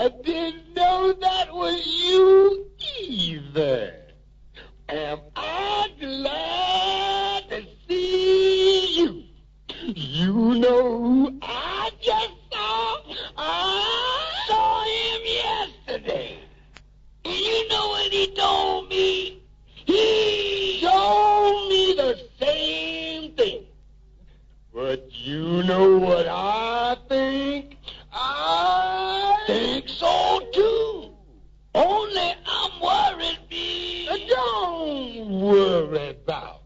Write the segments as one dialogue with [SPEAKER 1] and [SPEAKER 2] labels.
[SPEAKER 1] I didn't know that was you either. Am I glad to see you? You know who I just saw? I
[SPEAKER 2] saw him yesterday. And you know what he told me? He
[SPEAKER 1] told me the same thing. But you know what I think? About.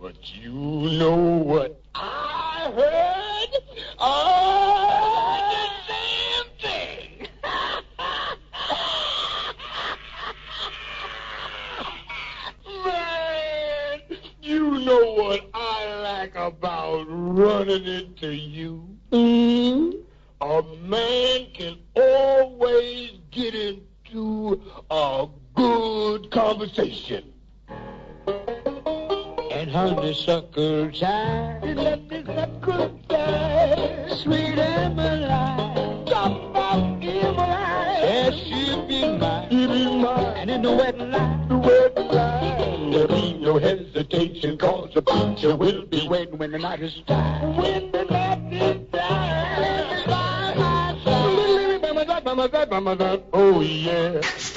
[SPEAKER 1] But you know what I heard? Heard the
[SPEAKER 2] same thing.
[SPEAKER 1] Man, you know what I like about running into you? Hmm? A man can always get into a good conversation.
[SPEAKER 2] And honeysuckle time, let the suckle
[SPEAKER 1] die,
[SPEAKER 2] sweet Emmeline,
[SPEAKER 1] top of Emmeline, yeah,
[SPEAKER 2] she'll be mine,
[SPEAKER 1] she'll be mine,
[SPEAKER 2] and in the wet light, the
[SPEAKER 1] wet light, there'll be no hesitation, cause the preacher will be
[SPEAKER 2] waiting when the night is time.
[SPEAKER 1] When the night is time, by my side, oh yeah. Gets